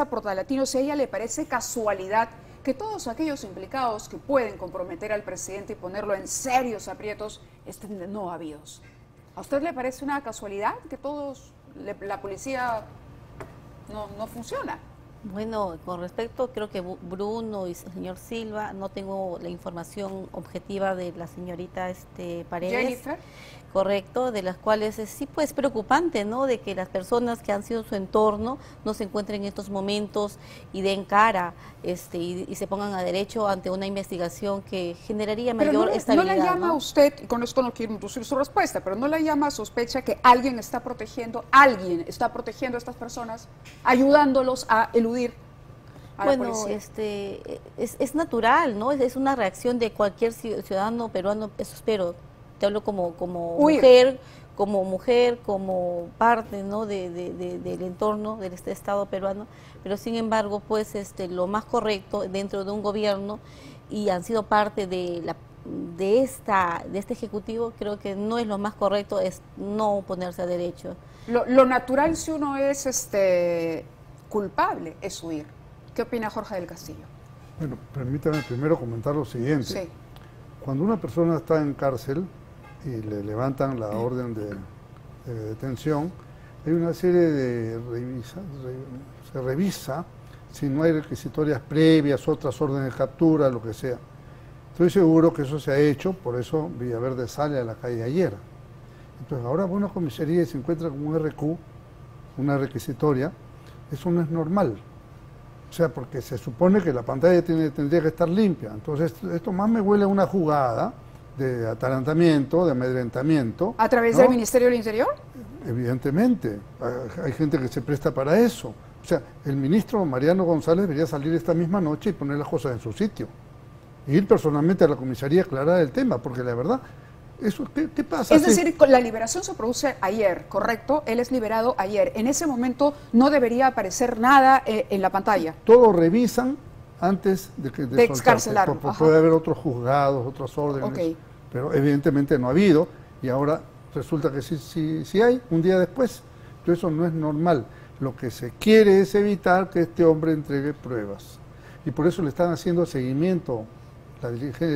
congresista portalatino si a ella le parece casualidad que todos aquellos implicados que pueden comprometer al presidente y ponerlo en serios aprietos estén no habidos. ¿A usted le parece una casualidad que todos, la policía no, no funciona? Bueno, con respecto, creo que Bruno y el señor Silva, no tengo la información objetiva de la señorita este, Paredes. Jennifer. Correcto, de las cuales es, sí pues preocupante, ¿no? De que las personas que han sido su entorno no se encuentren en estos momentos y den cara este, y, se pongan a derecho ante una investigación que generaría mayor no, estabilidad. ¿No la llama usted, y con esto no quiero introducir su respuesta, pero no la llama a sospecha que alguien está protegiendo, alguien está protegiendo a estas personas, ayudándolos a eludir a bueno, la policía? este, es, es natural, ¿no? Es, es una reacción de cualquier ciudadano peruano, eso espero te hablo como, como mujer, como mujer, como parte ¿no? de, del entorno de este Estado peruano, pero sin embargo, pues este, lo más correcto dentro de un gobierno y han sido parte de la de esta de este ejecutivo creo que no es lo más correcto es no ponerse a derecho lo, lo natural si uno es este culpable es huir qué opina Jorge del Castillo bueno permítame primero comentar lo siguiente sí. cuando una persona está en cárcel y le levantan la orden de, detención, hay una serie de revisa, se revisa si no hay requisitorias previas, otras órdenes de captura, lo que sea. Estoy seguro que eso se ha hecho, por eso Villaverde sale a la calle ayer. Entonces, ahora una comisaría se encuentra con un RQ, una requisitoria, eso no es normal. O sea, porque se supone que la pantalla tiene, tendría que estar limpia. Entonces, esto más me huele a una jugada de atalantamiento, de amedrentamiento. ¿A través del Ministerio del Interior? Evidentemente, hay gente que se presta para eso. O sea, el ministro Mariano González debería salir esta misma noche y poner las cosas en su sitio. ir personalmente a la comisaría a aclarar el tema, porque la verdad, eso, ¿qué, pasa? Es decir, la liberación se produce ayer, ¿correcto? Él es liberado ayer. En ese momento no debería aparecer nada eh, en la pantalla. Todo revisan antes de que de, excarcelarlo. Puede haber otros juzgados, otras órdenes, pero evidentemente no ha habido y ahora resulta que sí, sí, sí hay un día después. Entonces eso no es normal. Lo que se quiere es evitar que este hombre entregue pruebas. Y por eso le están haciendo seguimiento la,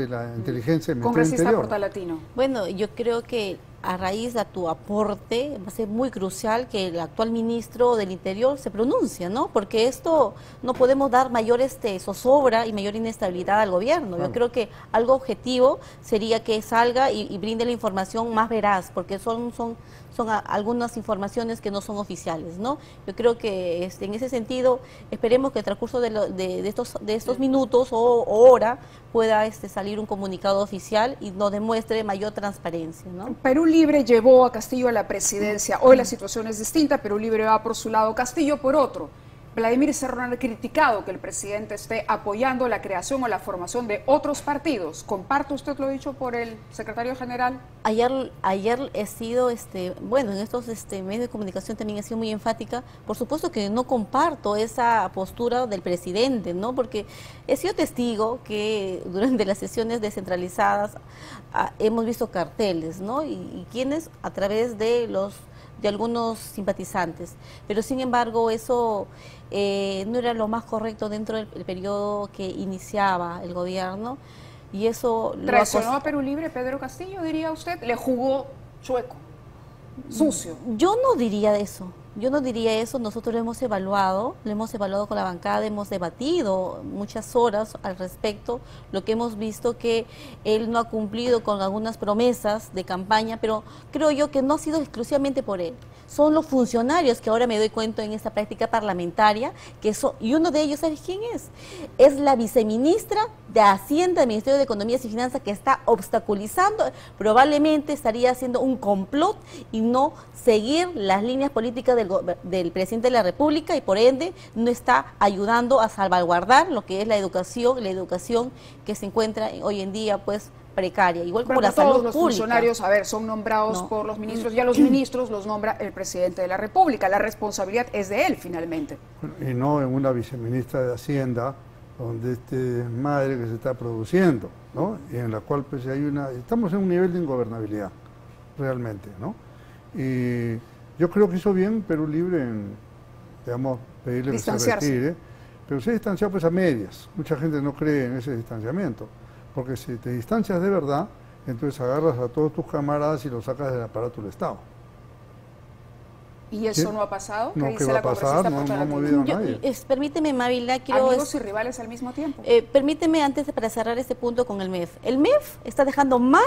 la inteligencia Congresista Portalatino. Bueno, yo creo que a raíz de tu aporte va a ser muy crucial que el actual ministro del Interior se pronuncie, ¿no? Porque esto no podemos dar mayor este, zozobra y mayor inestabilidad al gobierno. Yo creo que algo objetivo sería que salga y, brinde la información más veraz, porque son, son, son algunas informaciones que no son oficiales, ¿no? Yo creo que este, en ese sentido esperemos que el transcurso de, de, estos, de estos minutos o, hora pueda este, salir un comunicado oficial y nos demuestre mayor transparencia, ¿no? Perú Libre llevó a Castillo a la presidencia. Hoy la situación es distinta. Perú Libre va por su lado, Castillo por otro. Vladimir Serrano ha criticado que el presidente esté apoyando la creación o la formación de otros partidos. ¿Comparte usted lo dicho por el secretario general? Ayer, ayer he sido, este, bueno, en estos este, medios de comunicación también he sido muy enfática. Por supuesto que no comparto esa postura del presidente, ¿no? Porque he sido testigo que durante las sesiones descentralizadas ah, hemos visto carteles, ¿no? Y quienes a través de los de algunos simpatizantes. Pero sin embargo, eso eh, no era lo más correcto dentro del periodo que iniciaba el gobierno. Y eso ¿Traicionó a Perú Libre Pedro Castillo, diría usted? ¿Le jugó chueco, sucio? Yo no diría eso. Yo no diría eso, nosotros lo hemos evaluado, lo hemos evaluado con la bancada, hemos debatido muchas horas al respecto, lo que hemos visto que él no ha cumplido con algunas promesas de campaña, pero creo yo que no ha sido exclusivamente por él. Son los funcionarios que ahora me doy cuenta en esta práctica parlamentaria, que son, y uno de ellos, ¿sabes quién es? Es la viceministra de Hacienda del Ministerio de Economía y Finanzas que está obstaculizando, probablemente estaría haciendo un complot y no seguir las líneas políticas del, presidente de la República y por ende no está ayudando a salvaguardar lo que es la educación, la educación que se encuentra hoy en día pues precaria, igual como la todos salud los funcionarios, a ver, son nombrados por los ministros, ya los ministros los nombra el presidente de la República, la responsabilidad es de él finalmente. Y no en una viceministra de Hacienda donde este madre que se está produciendo, ¿no? Y en la cual pues hay una, estamos en un nivel de ingobernabilidad, realmente, ¿no? Y yo creo que hizo bien Perú Libre en, digamos, pedirle que se retire. Pero se ha distanciado pues a medias. Mucha gente no cree en ese distanciamiento. Porque si te distancias de verdad, entonces agarras a todos tus camaradas y los sacas del aparato del Estado. ¿Y eso no ha pasado? No, ¿qué va a pasar? No, no ha movido a nadie. permíteme, Mávila, quiero... Amigos y rivales al mismo tiempo. Eh, permíteme, antes de para cerrar este punto con el MEF. El MEF está dejando mal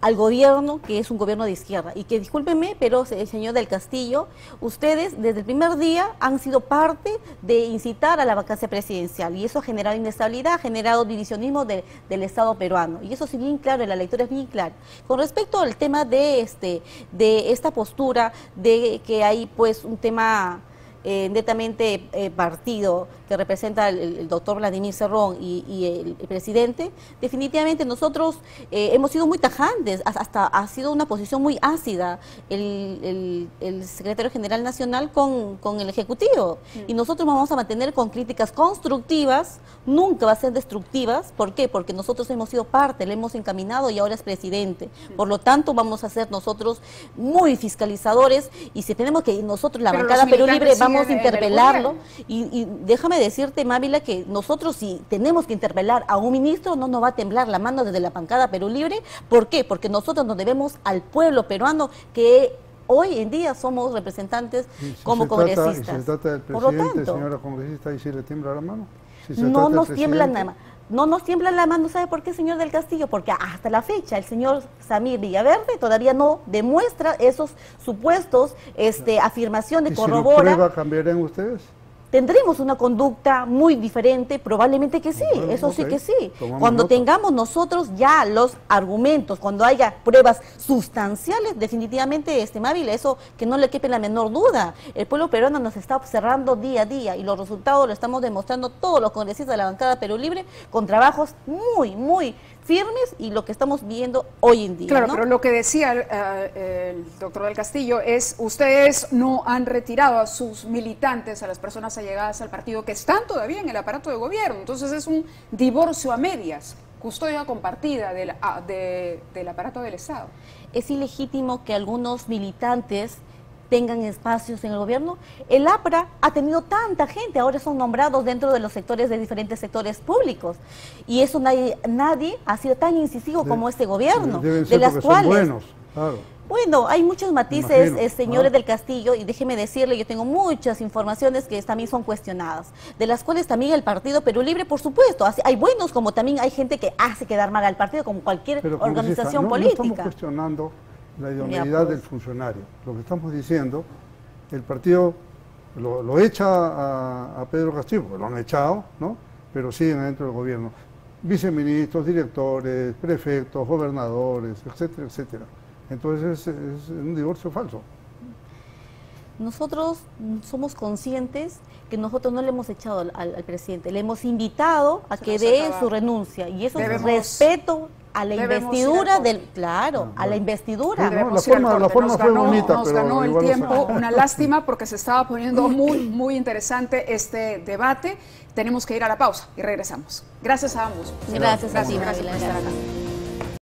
al gobierno, que es un gobierno de izquierda. Y que discúlpenme, pero señor del Castillo, ustedes desde el primer día han sido parte de incitar a la vacancia presidencial. Y eso ha generado inestabilidad, ha generado divisionismo del Estado peruano. Y eso sí bien claro, la lectura es bien clara. Con respecto al tema de, este, de esta postura, de que hay pues un tema eh, netamente eh, partido que representa el, doctor Vladimir Cerrón y, el, presidente, definitivamente nosotros eh, hemos sido muy tajantes, hasta ha sido una posición muy ácida el, secretario general nacional con, el Ejecutivo. Y nosotros vamos a mantener con críticas constructivas, nunca va a ser destructivas. ¿Por qué? Porque nosotros hemos sido parte, le hemos encaminado y ahora es presidente. Por lo tanto, vamos a ser nosotros muy fiscalizadores y si tenemos que nosotros, la bancada Perú Libre, vamos interpelarlo. Y, déjame decirte, Mávila, que nosotros si tenemos que interpelar a un ministro, no nos va a temblar la mano desde la pancada Perú Libre. ¿Por qué? Porque nosotros nos debemos al pueblo peruano que hoy en día somos representantes como congresistas. si se trata del presidente, señora congresista, ¿y si le tiembla la mano? no nos tiembla nada más no nos tiembla la mano, ¿sabe por qué, señor del Castillo? Porque hasta la fecha el señor Samir Villaverde todavía no demuestra esos supuestos este, afirmaciones, ¿Y corrobora. Si lo cambiarán ustedes? Tendremos una conducta muy diferente, probablemente que sí, eso sí que sí. Cuando tengamos nosotros ya los argumentos, cuando haya pruebas sustanciales, definitivamente, este eso que no le quepe la menor duda. El pueblo peruano nos está observando día a día y los resultados lo estamos demostrando todos los congresistas de la bancada Perú Libre con trabajos muy, muy firmes y lo que estamos viendo hoy en día. Claro, pero lo que decía eh, el doctor del Castillo es, ustedes no han retirado a sus militantes, a las personas allegadas al partido, que están todavía en el aparato de gobierno. Entonces es un divorcio a medias, custodia compartida del, del aparato del Estado. Es ilegítimo que algunos militantes tengan espacios en el gobierno. El APRA ha tenido tanta gente, ahora son nombrados dentro de los sectores de diferentes sectores públicos. Y eso nadie, nadie ha sido tan incisivo como este gobierno. de las cuales. Bueno, hay muchos matices, eh, señores del Castillo, y déjeme decirle, yo tengo muchas informaciones que también son cuestionadas, de las cuales también el Partido Perú Libre, por supuesto, hay buenos como también hay gente que hace quedar mal al partido, como cualquier organización política. No estamos cuestionando la idoneidad del funcionario. Lo que estamos diciendo, el partido lo, echa a, Pedro Castillo, lo han echado, ¿no? pero siguen dentro del gobierno. Viceministros, directores, prefectos, gobernadores, etcétera, etcétera. Entonces es, un divorcio falso. Nosotros somos conscientes que nosotros no le hemos echado al, presidente, le hemos invitado a que dé su renuncia y eso es respeto a la investidura del claro a la investidura. La forma, la forma fue bonita nos ganó el tiempo. una lástima porque se estaba poniendo muy muy interesante este debate. Tenemos que ir a la pausa y regresamos. Gracias a ambos. Gracias, a ti gracias